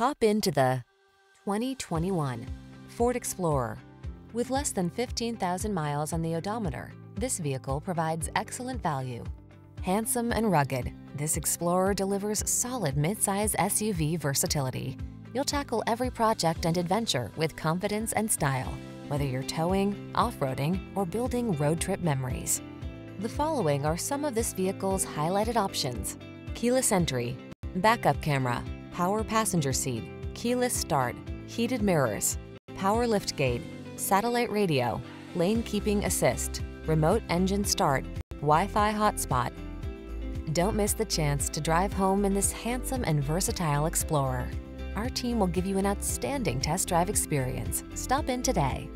Hop into the 2021 Ford Explorer. With less than 15,000 miles on the odometer, this vehicle provides excellent value. Handsome and rugged, this Explorer delivers solid midsize SUV versatility. You'll tackle every project and adventure with confidence and style, whether you're towing, off-roading, or building road trip memories. The following are some of this vehicle's highlighted options. Keyless entry, backup camera, power passenger seat, keyless start, heated mirrors, power liftgate, satellite radio, lane keeping assist, remote engine start, Wi-Fi hotspot. Don't miss the chance to drive home in this handsome and versatile Explorer. Our team will give you an outstanding test drive experience. Stop in today.